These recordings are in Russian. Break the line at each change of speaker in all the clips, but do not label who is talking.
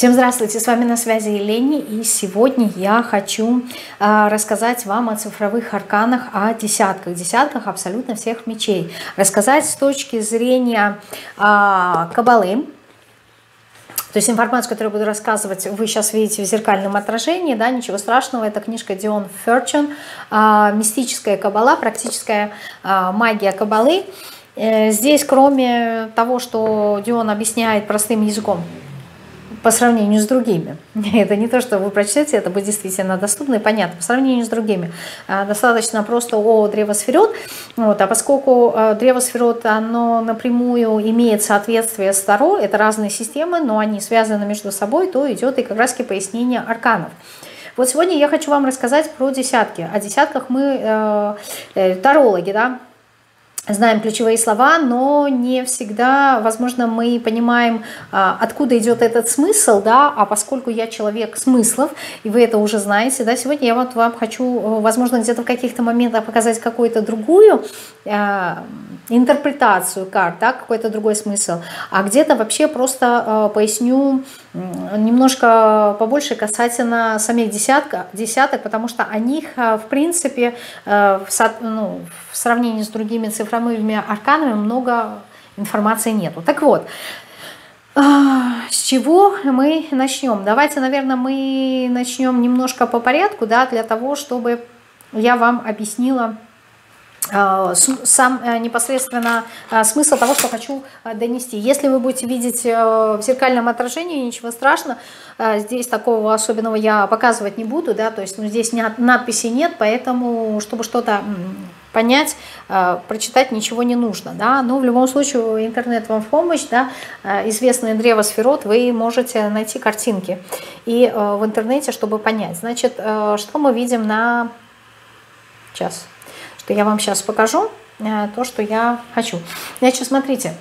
Всем здравствуйте, с вами на связи Елени, и сегодня я хочу э, рассказать вам о цифровых арканах, о десятках, десятках абсолютно всех мечей. Рассказать с точки зрения э, кабалы, то есть информацию, которую я буду рассказывать, вы сейчас видите в зеркальном отражении, да, ничего страшного, это книжка Дион Ферчен, э, «Мистическая кабала», практическая магия кабалы. Э, здесь, кроме того, что Дион объясняет простым языком, по сравнению с другими. Это не то, что вы прочтете, это будет действительно доступно и понятно. По сравнению с другими а, достаточно просто о древосферот. Вот, а поскольку а, древосферот, оно напрямую имеет соответствие с Таро, это разные системы, но они связаны между собой, то идет и как раз пояснение арканов. Вот сегодня я хочу вам рассказать про десятки. О десятках мы э, э, тарологи, да, знаем ключевые слова, но не всегда, возможно, мы понимаем, а, откуда идет этот смысл, да, а поскольку я человек смыслов, и вы это уже знаете, да, сегодня я вот вам хочу, возможно, где-то в каких-то моментах показать какую-то другую э, интерпретацию карт, да, какой-то другой смысл, а где-то вообще просто э, поясню немножко побольше касательно самих десятка, десяток, потому что о них, в принципе, в, ну, в сравнении с другими цифровыми арканами много информации нету. Так вот, а, с чего мы начнем? Давайте, наверное, мы начнем немножко по порядку, да, для того, чтобы я вам объяснила сам э, непосредственно а, смысл того, что хочу донести. Если вы будете видеть э, в зеркальном отражении, ничего страшного, здесь такого особенного я показывать не буду, да, то есть ну, здесь надписи нет, поэтому, чтобы что-то понять, прочитать ничего не нужно, да, но в любом случае интернет вам в помощь, да, известное древо сферот, вы можете найти картинки и э, в интернете, чтобы понять. Значит, что мы видим на... Сейчас, что я вам сейчас покажу, то, что я хочу. Значит, смотрите,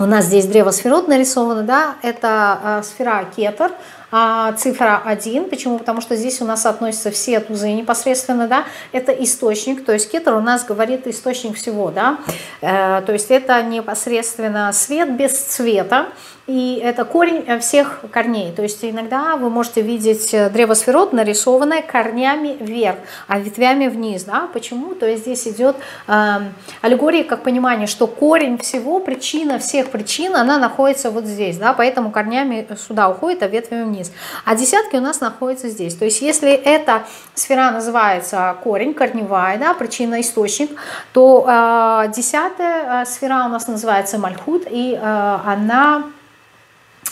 у нас здесь древо сферот нарисовано, да, это сфера кетер, а цифра 1. Почему? Потому что здесь у нас относятся все тузы непосредственно, да, это источник, то есть кетер у нас говорит источник всего, да, э, то есть это непосредственно свет без цвета, и это корень э, всех корней. То есть иногда вы можете видеть э, древо сферот нарисованное корнями вверх, а ветвями вниз. Да? Почему? То есть здесь идет э, аллегория как понимание, что корень всего, причина всех причин, она находится вот здесь. Да? Поэтому корнями сюда уходит, а ветвями вниз. А десятки у нас находятся здесь. То есть если эта сфера называется корень, корневая, да, причина, источник, то э, десятая э, сфера у нас называется мальхут, и э, она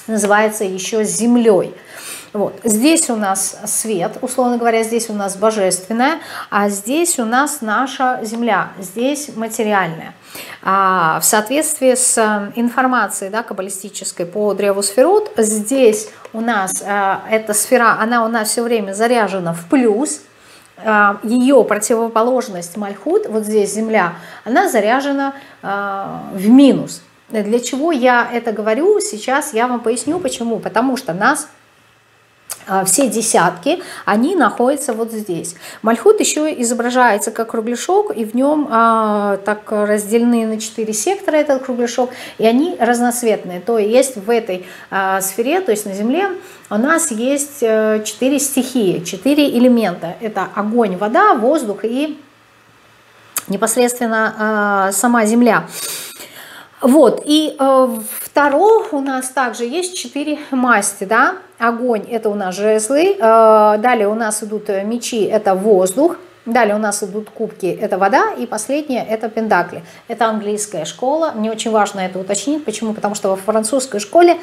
называется еще землей. Вот. Здесь у нас свет, условно говоря, здесь у нас божественное, а здесь у нас наша земля, здесь материальная. А в соответствии с э, информацией да, каббалистической по древу сферот, здесь у нас а, эта сфера, она у нас все время заряжена в плюс, а, ее противоположность Мальхут, вот здесь земля, она заряжена а, в минус. Для чего я это говорю, сейчас я вам поясню почему. Потому что нас а, все десятки, они находятся вот здесь. Мальхут еще изображается как кругляшок, и в нем а, так разделены на четыре сектора этот кругляшок, и они разноцветные. То есть в этой а, сфере, то есть на Земле, у нас есть э, четыре стихии, четыре элемента. Это огонь, вода, воздух и непосредственно а, сама Земля. Вот, и э, второго у нас также есть четыре масти, да, огонь это у нас жезлы, э, далее у нас идут э, мечи, это воздух, далее у нас идут кубки, это вода, и последнее это пендакли, это английская школа, мне очень важно это уточнить, почему, потому что во французской школе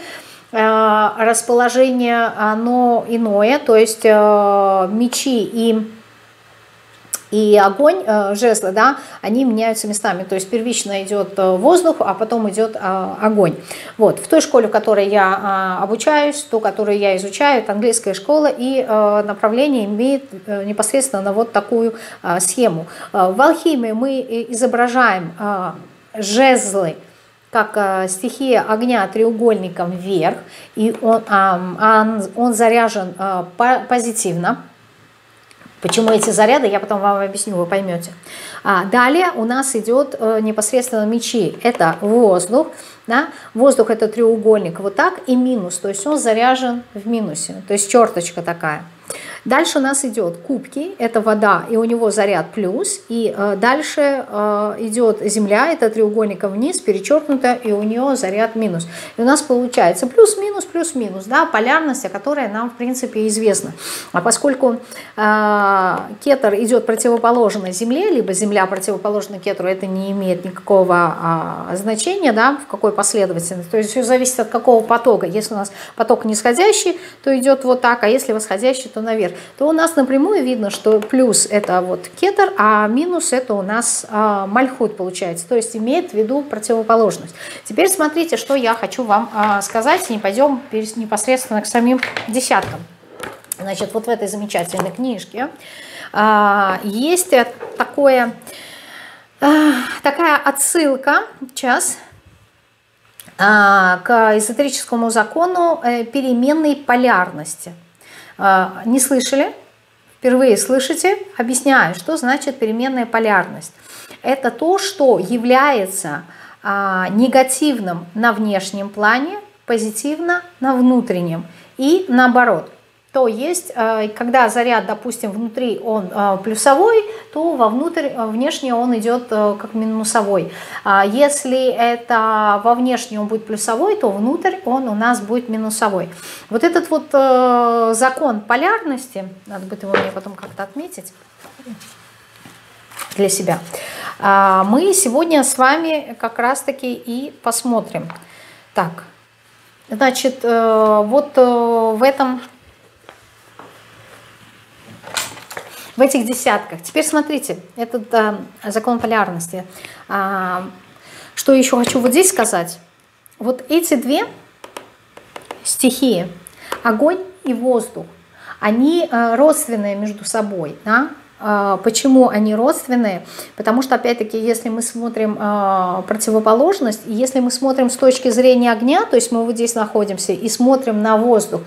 э, расположение оно иное, то есть э, мечи и и огонь, э, жезлы, да, они меняются местами. То есть первично идет э, воздух, а потом идет э, огонь. Вот. В той школе, в которой я обучаюсь, ту, которую я изучаю, это английская школа, и направление имеет непосредственно на вот такую схему. В алхимии мы изображаем жезлы, как стихия огня треугольником вверх, и он, он заряжен позитивно, Почему эти заряды, я потом вам объясню, вы поймете. А далее у нас идет э, непосредственно мечи. Это воздух, да? воздух это треугольник вот так и минус, то есть он заряжен в минусе, то есть черточка такая. Дальше у нас идет кубки, это вода, и у него заряд плюс. И э, дальше э, идет земля, это треугольником вниз, перечеркнуто, и у нее заряд минус. И у нас получается плюс-минус, плюс-минус, да, полярность, о которой нам, в принципе, известна. А поскольку э, кетер идет противоположно Земле, либо Земля противоположна кетеру, это не имеет никакого э, значения, да, в какой последовательности. То есть все зависит от какого потока. Если у нас поток нисходящий, то идет вот так, а если восходящий, то наверх например, то у нас напрямую видно, что плюс это вот кетер, а минус это у нас а, мальхут получается, то есть имеет в виду противоположность. Теперь смотрите, что я хочу вам а, сказать, не пойдем непосредственно к самим десяткам. Значит, вот в этой замечательной книжке а, есть такое, а, такая отсылка, сейчас, а, к эзотерическому закону э, переменной полярности. А, не слышали, впервые слышите, объясняю, что значит переменная полярность. Это то, что является а, негативным на внешнем плане, позитивно на внутреннем. И наоборот – то есть, э, когда заряд, допустим, внутри он э, плюсовой, то вовнутрь, э, внешне он идет как минусовой. А если это во внешне он будет плюсовой, то внутрь он у нас будет минусовой. Вот этот вот закон полярности, надо будет его мне потом как-то отметить для себя, а, мы сегодня с вами как раз-таки и посмотрим. Так, значит, вот в этом в этих десятках. Теперь смотрите, этот а, закон полярности. А, что еще хочу вот здесь сказать. Вот эти две стихии, огонь и воздух, они а, родственные между собой. Да? А, почему они родственные? Потому что, опять-таки, если мы смотрим э, противоположность, если мы смотрим с точки зрения огня, то есть мы вот здесь находимся и смотрим на воздух,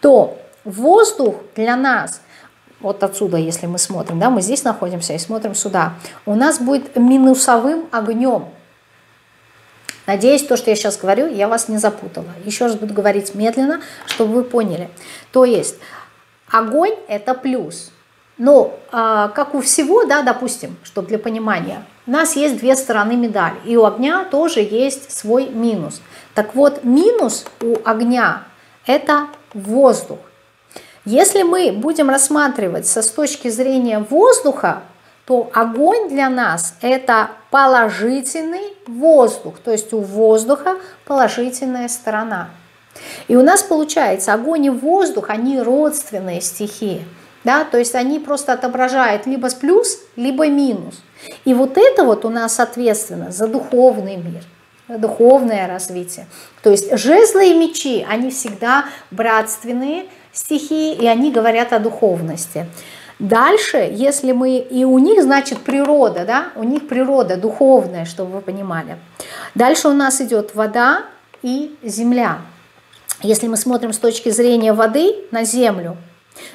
то воздух для нас вот отсюда, если мы смотрим, да, мы здесь находимся и смотрим сюда, у нас будет минусовым огнем. Надеюсь, то, что я сейчас говорю, я вас не запутала. Еще раз буду говорить медленно, чтобы вы поняли. То есть огонь – это плюс. Но э, как у всего, да, допустим, чтобы для понимания, у нас есть две стороны медали. И у огня тоже есть свой минус. Так вот, минус у огня – это воздух. Если мы будем рассматривать со с точки зрения воздуха, то огонь для нас это положительный воздух, то есть у воздуха положительная сторона. И у нас получается огонь и воздух, они родственные стихии. Да, то есть они просто отображают либо плюс, либо минус. И вот это вот у нас соответственно за духовный мир, духовное развитие. То есть жезлы и мечи, они всегда братственные, стихии, и они говорят о духовности. Дальше, если мы, и у них, значит, природа, да, у них природа духовная, чтобы вы понимали. Дальше у нас идет вода и земля. Если мы смотрим с точки зрения воды на землю,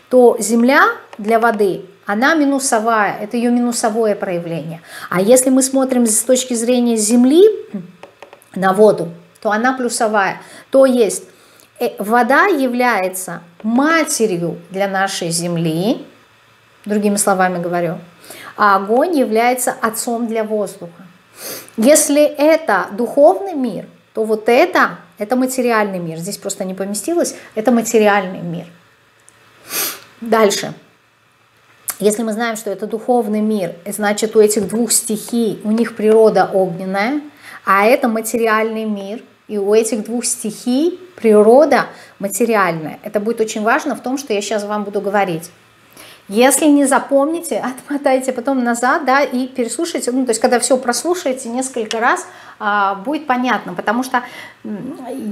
то земля для воды, она минусовая, это ее минусовое проявление. А если мы смотрим с точки зрения земли на воду, то она плюсовая. То есть вода является матерью для нашей Земли, другими словами говорю, а огонь является отцом для воздуха. Если это духовный мир, то вот это, это материальный мир. Здесь просто не поместилось, это материальный мир. Дальше. Если мы знаем, что это духовный мир, значит у этих двух стихий, у них природа огненная, а это материальный мир – и у этих двух стихий природа материальная. Это будет очень важно в том, что я сейчас вам буду говорить. Если не запомните, отмотайте потом назад, да, и переслушайте, ну, то есть, когда все прослушаете несколько раз, а, будет понятно, потому что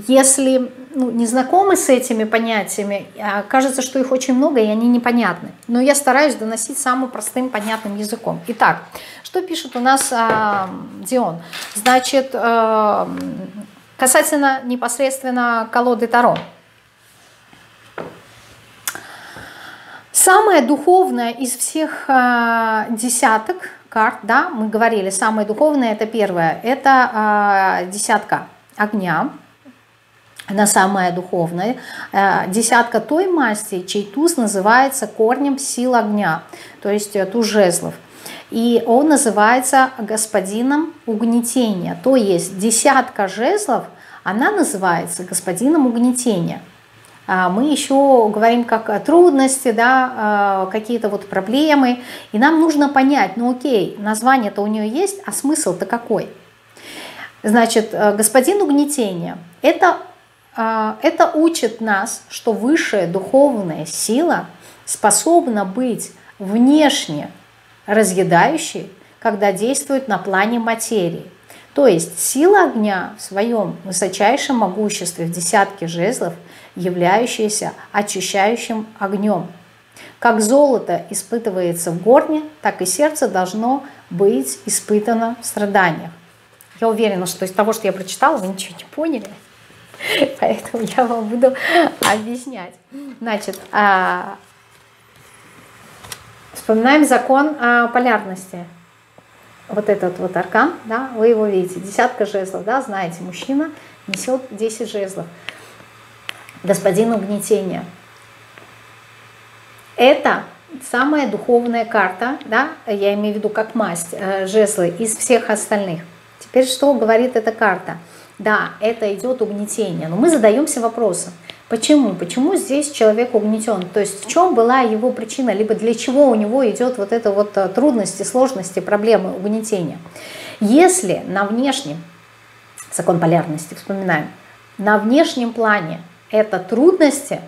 если ну, не знакомы с этими понятиями, а, кажется, что их очень много, и они непонятны. Но я стараюсь доносить самым простым, понятным языком. Итак, что пишет у нас а, Дион? Значит, а, Касательно непосредственно колоды Таро. Самая духовная из всех э, десяток карт, да, мы говорили, самая духовная это первая, это э, десятка огня, она самая духовная. Э, десятка той масти, чей туз называется корнем сил огня, то есть э, туз жезлов. И он называется господином угнетения. То есть десятка жезлов, она называется господином угнетения. А мы еще говорим как трудности, да, э, какие-то вот проблемы. И нам нужно понять, ну окей, название-то у нее есть, а смысл-то какой? Значит, господин угнетения – это а, это учит нас, что высшая духовная сила способна быть внешне разъедающей, когда действует на плане материи. То есть сила огня в своем высочайшем могуществе в десятке жезлов, являющаяся очищающим огнем. Как золото испытывается в горне, так и сердце должно быть испытано в страданиях. Я уверена, что из того, что я прочитала, вы ничего не поняли. Поэтому я вам буду объяснять. Значит, а, вспоминаем закон полярности. Вот этот вот аркан, да, вы его видите, десятка жезлов, да, знаете, мужчина несет 10 жезлов. Господин угнетения. Это самая духовная карта, да, я имею в виду как масть, э, жезлы из всех остальных. Теперь что говорит эта карта? Да, это идет угнетение, но мы задаемся вопросом, почему? Почему здесь человек угнетен? То есть в чем была его причина, либо для чего у него идет вот это вот э, трудности, сложности, проблемы угнетения? Если на внешнем, закон полярности вспоминаем, на внешнем плане это трудности,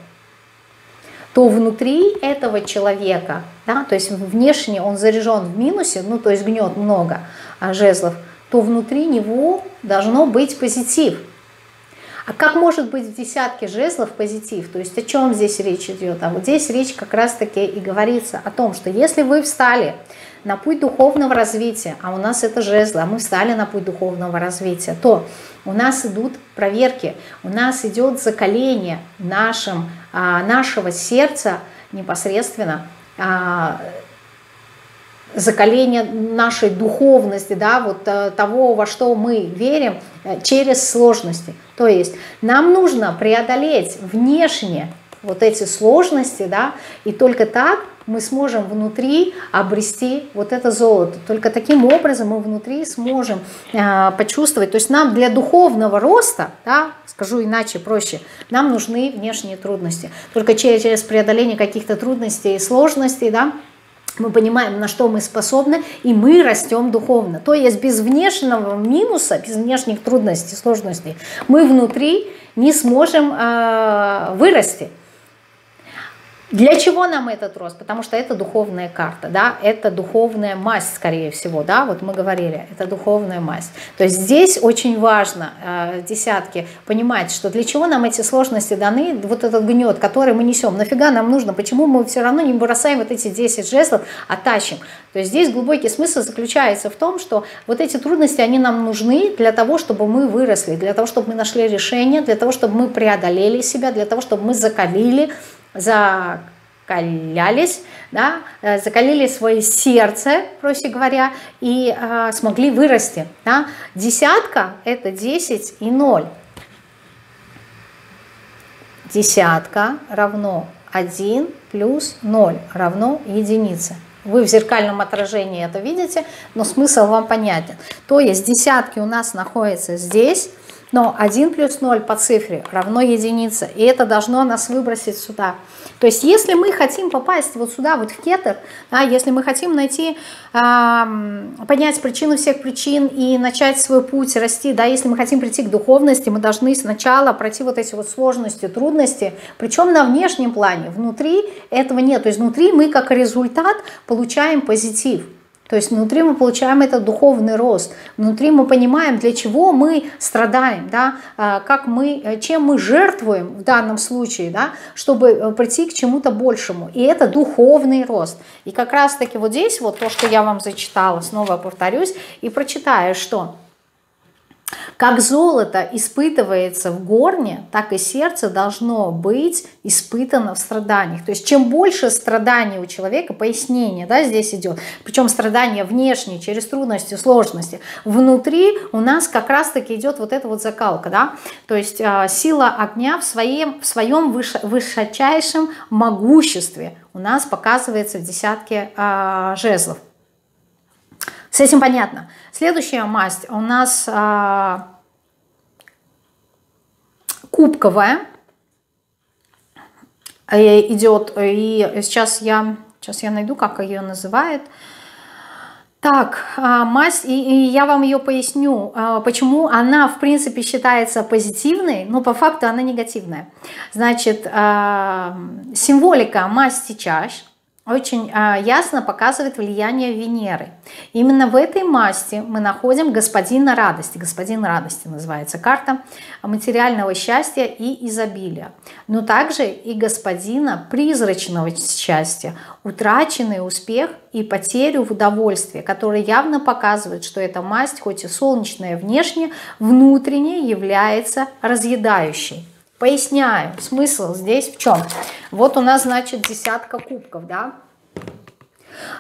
то внутри этого человека, да, то есть внешне он заряжен в минусе, ну то есть гнет много а, жезлов, то внутри него должно быть позитив. А как может быть в десятке жезлов позитив? То есть о чем здесь речь идет? А вот здесь речь как раз-таки и говорится о том, что если вы встали на путь духовного развития, а у нас это жезлы, а мы встали на путь духовного развития, то у нас идут проверки, у нас идет закаление нашим, а, нашего сердца непосредственно а, закаление нашей духовности, да, вот э, того, во что мы верим, э, через сложности. То есть нам нужно преодолеть внешне вот эти сложности, да, и только так мы сможем внутри обрести вот это золото. Только таким образом мы внутри сможем э, почувствовать. То есть нам для духовного роста, да, скажу иначе, проще, нам нужны внешние трудности. Только через, преодоление каких-то трудностей и сложностей, да, мы понимаем, на что мы способны, и мы растем духовно. То есть без внешнего минуса, без внешних трудностей, сложностей, мы внутри не сможем э, вырасти. Для чего нам этот рост? Потому что это духовная карта, да, это духовная масть, скорее всего, да, вот мы говорили, это духовная масть. То есть здесь очень важно, э, десятки, понимать, что для чего нам эти сложности даны, вот этот гнет, который мы несем, нафига нам нужно, почему мы все равно не бросаем вот эти 10 жезлов, а тащим. То есть здесь глубокий смысл заключается в том, что вот эти трудности, они нам нужны для того, чтобы мы выросли, для того, чтобы мы нашли решение, для того, чтобы мы преодолели себя, для того, чтобы мы закалили закалялись, да, э, закалили свое сердце, проще говоря, и э, смогли вырасти. Да. Десятка – это 10 и 0. Десятка равно 1 плюс 0 равно единице. Вы в зеркальном отражении это видите, но смысл вам понятен. То есть десятки у нас находятся здесь, но 1 плюс 0 по цифре равно единице, и это должно нас выбросить сюда. То есть если мы хотим попасть вот сюда, вот в кетер, да, если мы хотим найти, э, понять причину всех причин и начать свой путь расти, да, если мы хотим прийти к духовности, мы должны сначала пройти вот эти вот сложности, трудности, причем на внешнем плане, внутри этого нет. То есть внутри мы как результат получаем позитив. То есть внутри мы получаем этот духовный рост, внутри мы понимаем, для чего мы страдаем, да, а, как мы, э, чем мы жертвуем в данном случае, да, чтобы э, прийти к чему-то большему. И это духовный рост. И как раз-таки вот здесь вот то, что я вам зачитала, снова повторюсь, и прочитаю, что Как золото испытывается в горне, так и сердце должно быть испытано в страданиях. То есть чем больше страданий у человека, пояснение да, здесь идет, причем страдания внешние, через трудности, сложности, внутри у нас как раз-таки идет вот эта вот закалка. Да? То есть э, сила огня в своем, в своем выше, высочайшем могуществе у нас показывается в десятке э, жезлов. С этим понятно. Следующая масть у нас а, кубковая э, идет. И сейчас я, сейчас я найду, как ее называют. Так, а, масть, и, и я вам ее поясню, а, почему она, в принципе, считается позитивной, но по факту она негативная. Значит, символика масти чаш – очень а, ясно показывает влияние Венеры. Именно в этой масти мы находим господина радости. Господин радости называется карта материального счастья и изобилия. Но также и господина призрачного счастья, утраченный успех и потерю в удовольствии, который явно показывает, что эта масть, хоть и солнечная внешне, внутренне является разъедающей. Поясняю, смысл здесь в чем? Вот у нас, значит, десятка кубков, да?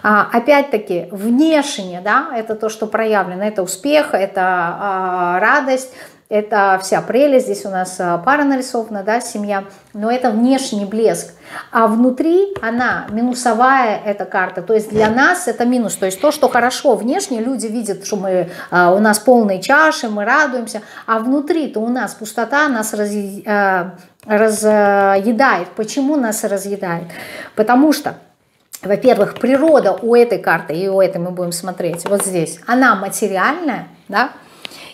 А, Опять-таки, внешне, да, это то, что проявлено, это успех, это а, радость, это вся прелесть, здесь у нас а, пара нарисована, да, семья, но это внешний блеск. А внутри она минусовая, эта карта, то есть для нас это минус, то есть то, что хорошо внешне, люди видят, что мы, а, у нас полные чаши, мы радуемся, а внутри-то у нас пустота, нас раз, а, разъедает. Почему нас разъедает? Потому что во-первых, природа у этой карты, и у этой мы будем смотреть, вот здесь, она материальная, да,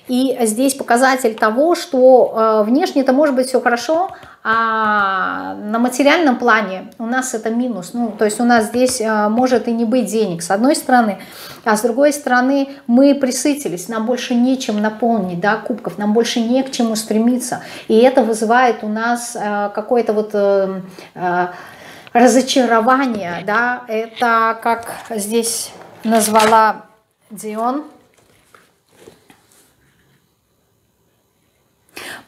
и здесь показатель того, что э, внешне это может быть все хорошо, а на материальном плане у нас это минус. Ну, то есть у нас здесь э, может и не быть денег, с одной стороны, а с другой стороны мы присытились, нам больше нечем наполнить, да, кубков, нам больше не к чему стремиться. И это вызывает у нас э, какое-то вот разочарование, да, это как здесь назвала Дион –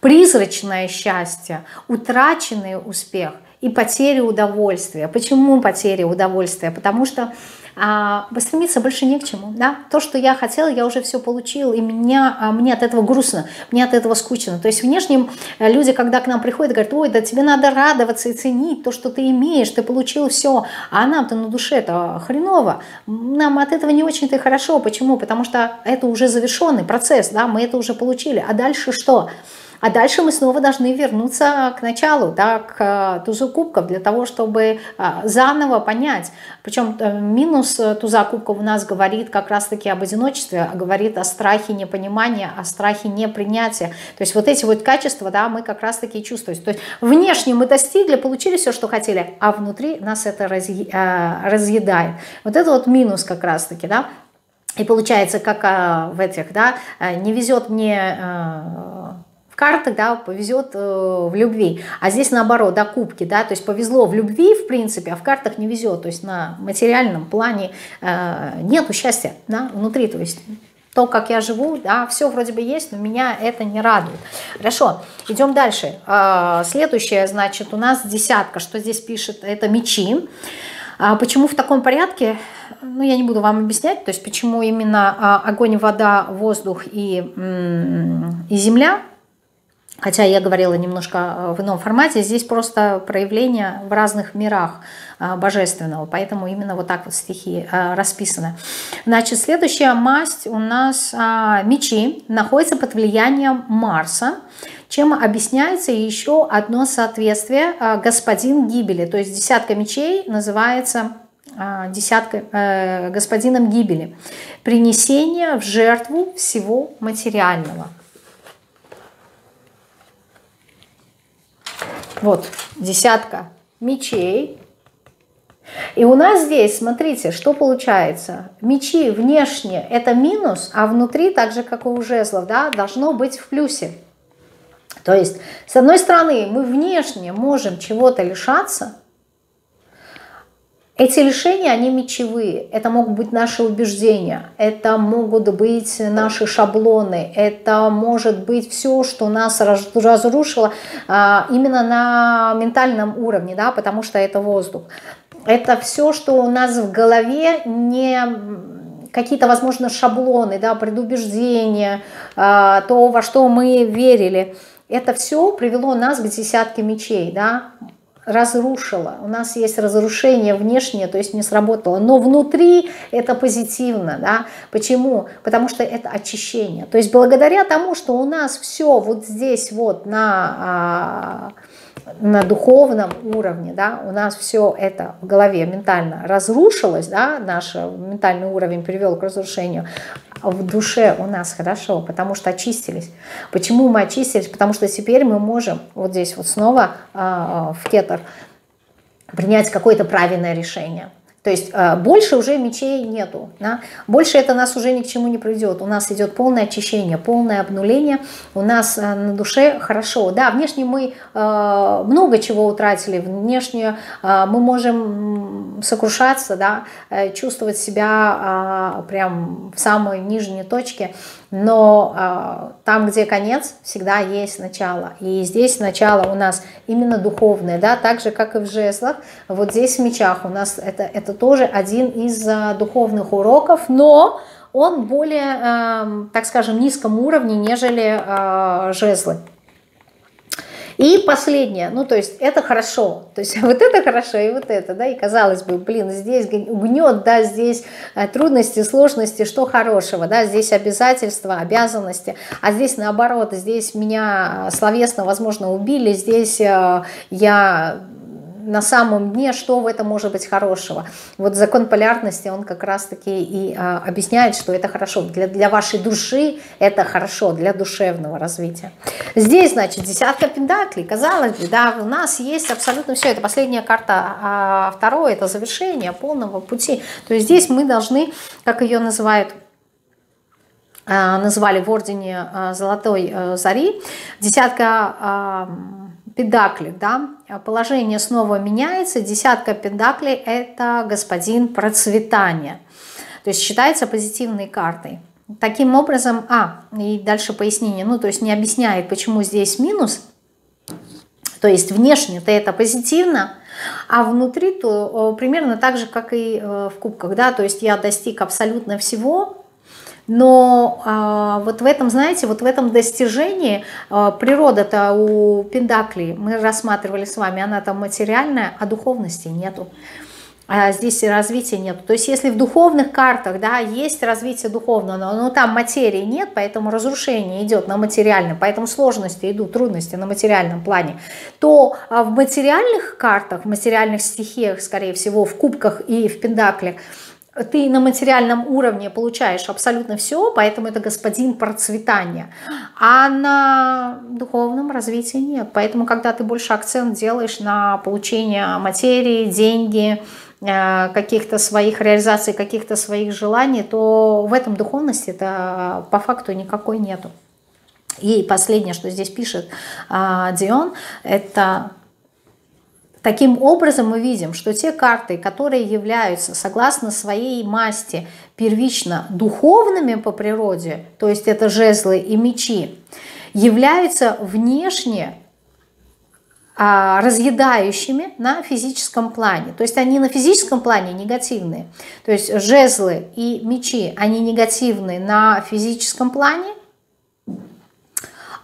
Призрачное счастье, утраченный успех и потеря удовольствия. Почему потеря удовольствия? Потому что а, стремиться больше не к чему. Да? То, что я хотела, я уже все получила, и меня, а, мне от этого грустно, мне от этого скучно. То есть внешним люди, когда к нам приходят, говорят, ой, да тебе надо радоваться и ценить то, что ты имеешь, ты получил все, а нам-то на душе это хреново. Нам от этого не очень-то хорошо. Почему? Потому что это уже завершенный процесс, да? мы это уже получили. А дальше что? А дальше мы снова должны вернуться к началу, да, к э, тузу кубков, для того, чтобы э, заново понять. Причем э, минус туза кубков у нас говорит как раз-таки об одиночестве, а говорит о страхе непонимания, о страхе непринятия. То есть вот эти вот качества, да, мы как раз-таки чувствуем. То есть внешне мы достигли, получили все, что хотели, а внутри нас это разъедает. Вот это вот минус как раз-таки, да. И получается, как в этих, да, не везет мне картах, да, повезет э, в любви. А здесь наоборот, да, кубки, да, то есть повезло в любви, в принципе, а в картах не везет. То есть на материальном плане э, нету счастья, да, внутри, то есть то, как я живу, да, все вроде бы есть, но меня это не радует. Хорошо, идем дальше. Э, следующее, значит, у нас десятка, что здесь пишет, это мечи. А почему в таком порядке? Ну, я не буду вам объяснять, то есть почему именно а, огонь, вода, воздух и, и земля, Хотя я говорила немножко э, в ином формате, здесь просто проявление в разных мирах э, божественного, поэтому именно вот так вот стихи э, расписаны. Значит, следующая масть у нас а, мечи находится под влиянием Марса, чем объясняется еще одно соответствие господин гибели, то есть десятка мечей называется десятка господином гибели, принесение в жертву всего материального – Вот, десятка мечей. И у нас здесь, смотрите, что получается. Мечи внешне это минус, а внутри, так же как и у жезлов, да, должно быть в плюсе. То есть, с одной стороны, мы внешне можем чего-то лишаться, эти лишения, они мечевые. Это могут быть наши убеждения, это могут быть наши шаблоны, это может быть все, что нас разрушило а, именно на ментальном уровне, да, потому что это воздух. Это все, что у нас в голове не какие-то, возможно, шаблоны, да, предубеждения, а, то, во что мы верили. Это все привело нас к десятке мечей, да, разрушила. У нас есть разрушение внешнее, то есть не сработало. Но внутри это позитивно. Да? Почему? Потому что это очищение. То есть благодаря тому, что у нас все вот здесь вот на а, на духовном уровне, да, у нас все это в голове ментально разрушилось, да, наш ментальный уровень привел к разрушению, а в душе у нас хорошо, потому что очистились. Почему мы очистились? Потому что теперь мы можем вот здесь вот снова э, в кетер принять какое-то правильное решение. То есть э, больше уже мечей нету. Да? Больше это нас уже ни к чему не приведет. У нас идет полное очищение, полное обнуление. У нас э, на душе хорошо. Да, внешне мы э, много чего утратили. Внешне мы можем сокрушаться, да, чувствовать себя прям в самой нижней точке но э, там, где конец, всегда есть начало. И здесь начало у нас именно духовное, да, так же, как и в жезлах. Вот здесь в мечах у нас это, это тоже один из э, духовных уроков, но он более, э, так скажем, низком уровне, нежели э, жезлы. И последнее, ну то есть это хорошо, то есть вот это хорошо и вот это, да, и казалось бы, блин, здесь гнет, да, здесь э, трудности, сложности, что хорошего, да, здесь обязательства, обязанности, а здесь наоборот, здесь меня словесно, возможно, убили, здесь э, я на самом дне, что в этом может быть хорошего. Вот закон полярности, он как раз-таки и а, объясняет, что это хорошо. Для, для вашей души это хорошо, для душевного развития. Здесь, значит, десятка пентаклей. Казалось бы, да, у нас есть абсолютно все. Это последняя карта, а второе, это завершение полного пути. То есть здесь мы должны, как ее называют, а, называли в ордене а, Золотой э, Зари, десятка а, педаклей, да, положение снова меняется, десятка педаклей – это господин процветания, то есть считается позитивной картой. Таким образом, а, и дальше пояснение, ну, то есть не объясняет, почему здесь минус, то есть внешне-то это позитивно, а внутри то примерно так же, как и э, в кубках, да, то есть я достиг абсолютно всего, но а, вот в этом, знаете, вот в этом достижении а, природа-то у Пендакли, мы рассматривали с вами, она там материальная, а духовности нету. А здесь развития нет. То есть если в духовных картах да, есть развитие духовного, но, но там материи нет, поэтому разрушение идет на материальном, поэтому сложности идут, трудности на материальном плане, то а, в материальных картах, в материальных стихиях, скорее всего, в кубках и в пендаклях, ты на материальном уровне получаешь абсолютно все, поэтому это господин процветания. А на духовном развитии нет. Поэтому, когда ты больше акцент делаешь на получение материи, деньги, э, каких-то своих реализаций, каких-то своих желаний, то в этом духовности это по факту никакой нету. И последнее, что здесь пишет а, Дион, это Таким образом мы видим, что те карты, которые являются, согласно своей масти, первично духовными по природе, то есть это жезлы и мечи, являются внешне а, разъедающими на физическом плане. То есть они на физическом плане негативные. То есть жезлы и мечи, они негативны на физическом плане,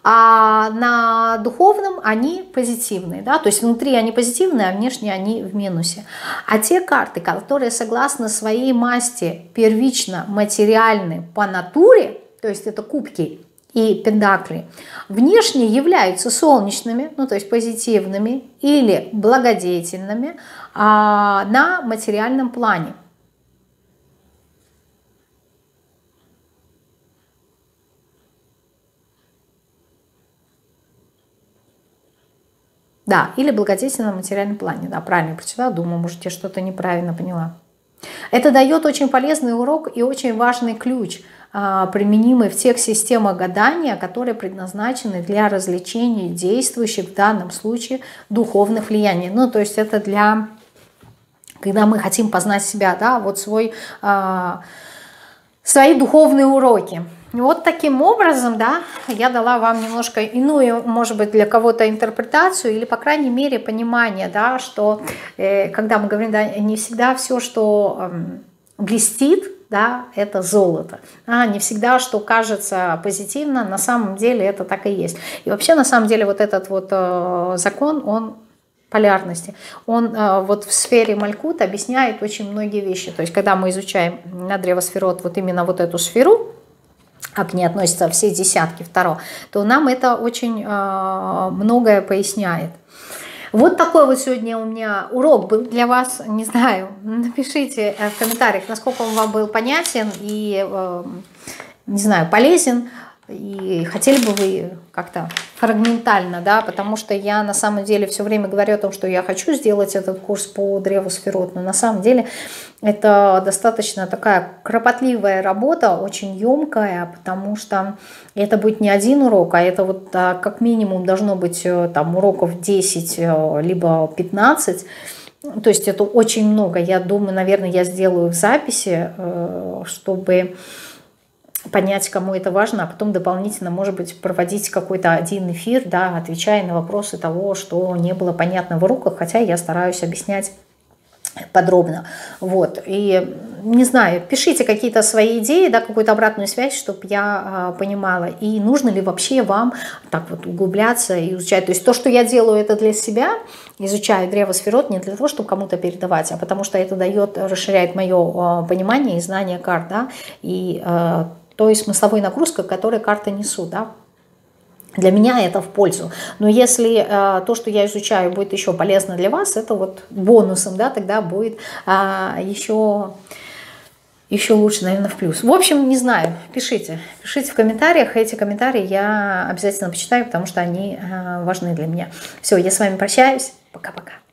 а на духовном они позитивные, да, то есть внутри они позитивные, а внешне они в минусе. А те карты, которые согласно своей масти первично материальны по натуре, то есть это кубки и пендакли, внешне являются солнечными, ну то есть позитивными или благодетельными а, на материальном плане. Да, или благодетельно на материальном плане. Да, правильно прочитала, думаю, может, я что-то неправильно поняла. Это дает очень полезный урок и очень важный ключ, а, применимый в тех системах гадания, которые предназначены для развлечения действующих в данном случае духовных влияний. Ну, то есть это для когда мы хотим познать себя, да, вот свой, э, свои духовные уроки. Вот таким образом, да, я дала вам немножко иную, может быть, для кого-то интерпретацию или, по крайней мере, понимание, да, что э, когда мы говорим, да, не всегда все, что э, блестит, да, это золото. А не всегда, что кажется позитивно, на самом деле это так и есть. И вообще, на самом деле, вот этот вот э, закон, он полярности, он э, вот в сфере Малькут объясняет очень многие вещи. То есть, когда мы изучаем на древосферот вот именно вот эту сферу, а к ней относятся все десятки второго, то нам это очень э, многое поясняет. Вот такой вот сегодня у меня урок был для вас. Не знаю, напишите в комментариях, насколько он вам был понятен и, э, не знаю, полезен. И хотели бы вы как-то фрагментально, да, потому что я на самом деле все время говорю о том, что я хочу сделать этот курс по древу сферот, но на самом деле это достаточно такая кропотливая работа, очень емкая, потому что это будет не один урок, а это вот а, как минимум должно быть э, там уроков 10, э, либо 15, то есть это очень много. Я думаю, наверное, я сделаю в записи, э, чтобы понять, кому это важно, а потом дополнительно, может быть, проводить какой-то один эфир, да, отвечая на вопросы того, что не было понятно в уроках, хотя я стараюсь объяснять подробно. Вот. И не знаю, пишите какие-то свои идеи, да, какую-то обратную связь, чтобы я э, понимала, и нужно ли вообще вам так вот углубляться и изучать. То есть то, что я делаю, это для себя, изучаю древо сферот, не для того, чтобы кому-то передавать, а потому что это дает, расширяет мое э, понимание и знание карт, да, и э, той смысловой нагрузкой, которую карты несут. Да? Для меня это в пользу. Но если э, то, что я изучаю, будет еще полезно для вас, это вот бонусом, да, тогда будет э, еще, еще лучше, наверное, в плюс. В общем, не знаю, пишите. Пишите в комментариях. Эти комментарии я обязательно почитаю, потому что они э, важны для меня. Все, я с вами прощаюсь. Пока-пока.